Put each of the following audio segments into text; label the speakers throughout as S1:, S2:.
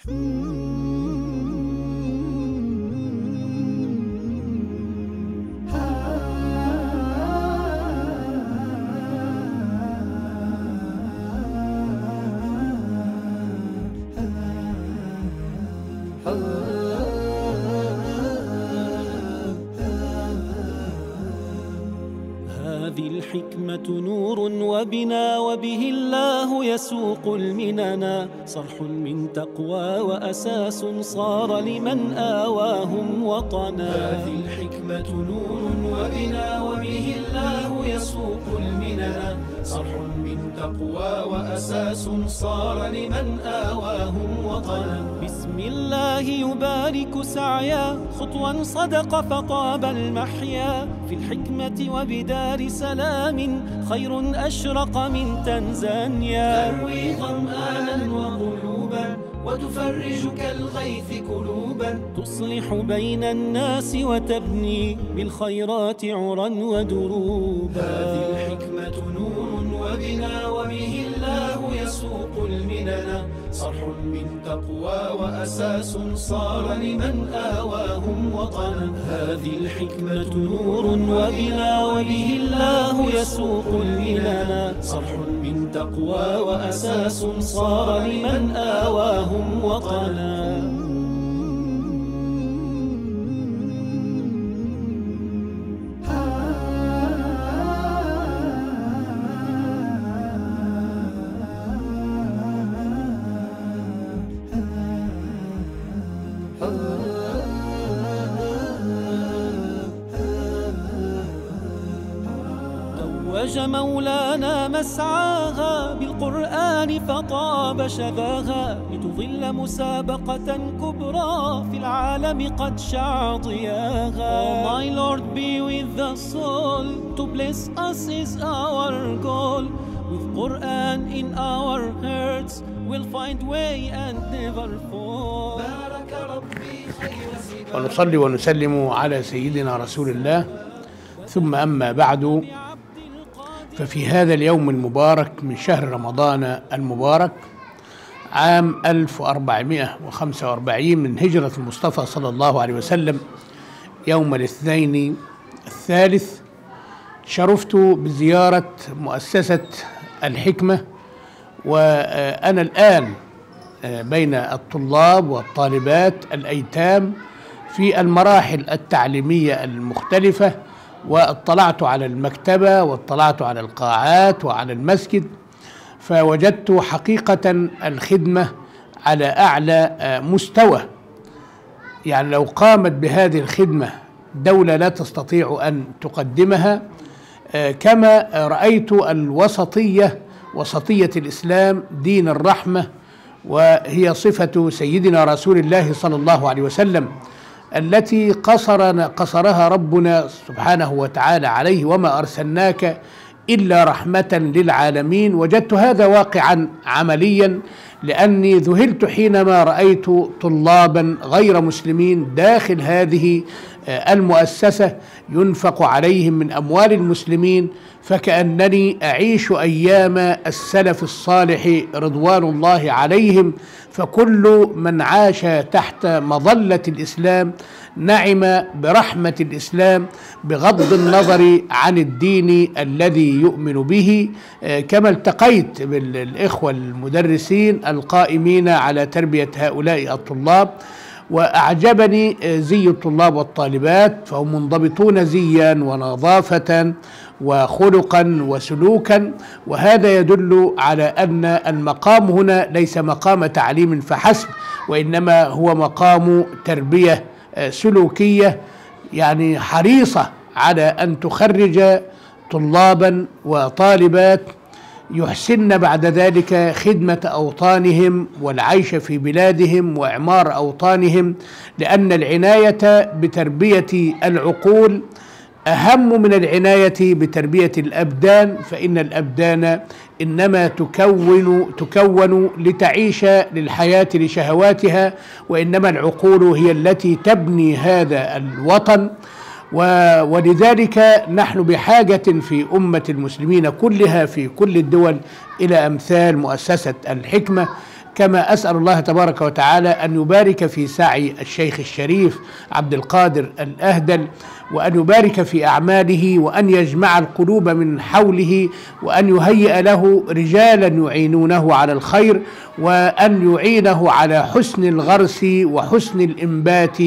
S1: هذه الحكمة نور وبنا وبه الله يسوق المننا صرح من تقوى وأساس صار لمن آواهم وطنا هذه الحكمة نور وبنا وبه الله يسوق المننا صرح من تقوى وأساس صار لمن آواهم وطنا بسم الله يبارك سعيا. خطوا صدق فطاب المحيا. في الحكمة وبدار سلام. خير أشرق من تنزانيا. تروي ظمآنا وقلوبا وتفرج كالغيث قلوبا تصلح بين الناس وتبني بالخيرات عرا ودروبا. هذه الحكمة نور وبنا وبه الله يسوق المننا صرح من تقوى وأساس صار لمن آواهم وطنا هذه الحكمة نور وبنا وبه الله يسوق المننا صرح من تقوى وأساس صار لمن آواهم وطنا توج مولانا مسعاها بالقرآن فطاب شذاها لتظل مسابقة كبرى في العالم قد شع ضياها Oh my Lord be with the soul To bless us is our goal. With Quran in our hearts We'll find way and never fall. بارك ربي
S2: ونصلي ونسلم على سيدنا رسول الله. ثم أما بعد ففي هذا اليوم المبارك من شهر رمضان المبارك عام 1445 من هجرة المصطفى صلى الله عليه وسلم يوم الاثنين الثالث شرفت بزيارة مؤسسة الحكمة وأنا الآن بين الطلاب والطالبات الأيتام في المراحل التعليمية المختلفة واطلعت على المكتبة واطلعت على القاعات وعلى المسجد فوجدت حقيقة الخدمة على أعلى مستوى. يعني لو قامت بهذه الخدمة دولة لا تستطيع أن تقدمها كما رأيت الوسطية وسطية الإسلام دين الرحمة وهي صفة سيدنا رسول الله صلى الله عليه وسلم. التي قصرنا قصرها ربنا سبحانه وتعالى عليه وما أرسلناك إلا رحمة للعالمين. وجدت هذا واقعا عمليا لأني ذهلت حينما رأيت طلابا غير مسلمين داخل هذه المؤسسة ينفق عليهم من أموال المسلمين فكأنني أعيش أيام السلف الصالح رضوان الله عليهم فكل من عاش تحت مظلة الإسلام نعم برحمة الإسلام بغض النظر عن الدين الذي يؤمن به. كما التقيت بالإخوة المدرسين القائمين على تربية هؤلاء الطلاب. وأعجبني زي الطلاب والطالبات فهم منضبطون زيا ونظافة وخلقا وسلوكا وهذا يدل على أن المقام هنا ليس مقام تعليم فحسب وإنما هو مقام تربية سلوكية يعني حريصة على أن تخرج طلابا وطالبات يحسن بعد ذلك خدمة أوطانهم والعيش في بلادهم وإعمار أوطانهم لأن العناية بتربية العقول أهم من العناية بتربية الأبدان فإن الأبدان إنما تكون تكون لتعيش للحياة لشهواتها وإنما العقول هي التي تبني هذا الوطن. ولذلك نحن بحاجة في أمة المسلمين كلها في كل الدول إلى أمثال مؤسسة الحكمة. كما أسأل الله تبارك وتعالى أن يبارك في سعي الشيخ الشريف عبد القادر الأهدل وأن يبارك في أعماله وأن يجمع القلوب من حوله وأن يهيئ له رجالا يعينونه على الخير وأن يعينه على حسن الغرس وحسن الإنبات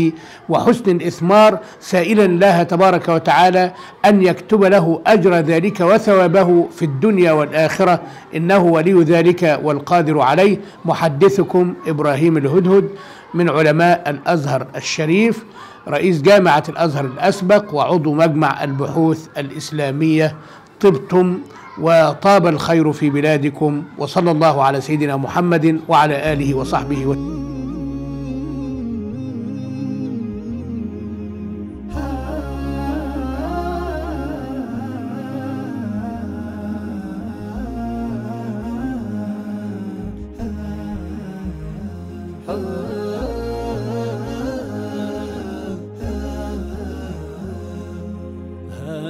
S2: وحسن الإثمار. سائلا الله تبارك وتعالى أن يكتب له أجر ذلك وثوابه في الدنيا والآخرة. إنه ولي ذلك والقادر عليه. محدثكم إبراهيم الهدهد من علماء الأزهر الشريف. رئيس جامعة الأزهر الأسبق وعضو مجمع البحوث الإسلامية طبتم وطاب الخير في بلادكم وصلى الله على سيدنا محمد وعلى آله وصحبه وسلم.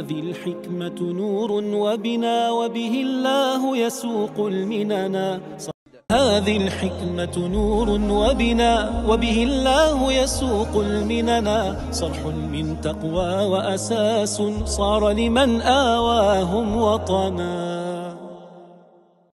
S1: هذه الحكمة نور وبنا وبه الله يسوق المننا هذه الحكمة نور وبنا وبه الله يسوق المننا صرح من تقوى وأساس صار لمن آواهم وطنا.